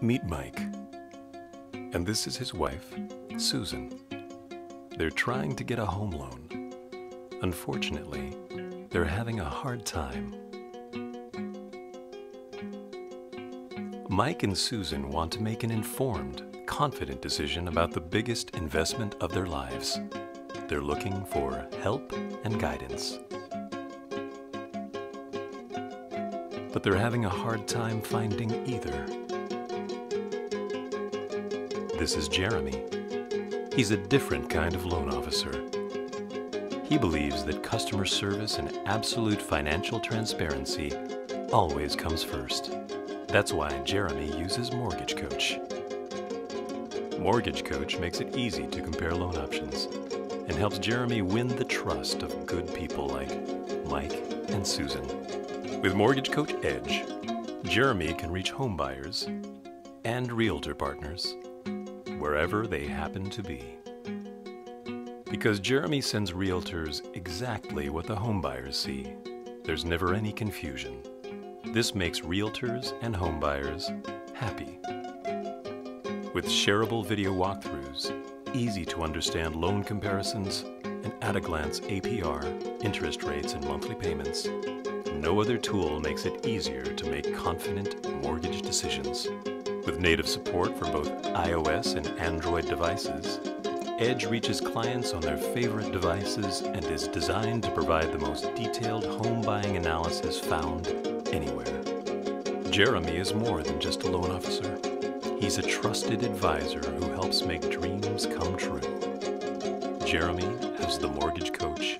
Meet Mike. And this is his wife, Susan. They're trying to get a home loan. Unfortunately, they're having a hard time. Mike and Susan want to make an informed, confident decision about the biggest investment of their lives. They're looking for help and guidance. But they're having a hard time finding either. This is Jeremy. He's a different kind of loan officer. He believes that customer service and absolute financial transparency always comes first. That's why Jeremy uses Mortgage Coach. Mortgage Coach makes it easy to compare loan options and helps Jeremy win the trust of good people like Mike and Susan. With Mortgage Coach Edge, Jeremy can reach homebuyers and realtor partners wherever they happen to be. Because Jeremy sends realtors exactly what the homebuyers see. There's never any confusion. This makes realtors and homebuyers happy. With shareable video walkthroughs, easy to understand loan comparisons, and at a glance APR, interest rates, and monthly payments, no other tool makes it easier to make confident mortgage decisions. With native support for both iOS and Android devices, Edge reaches clients on their favorite devices and is designed to provide the most detailed home buying analysis found anywhere. Jeremy is more than just a loan officer. He's a trusted advisor who helps make dreams come true. Jeremy as the mortgage coach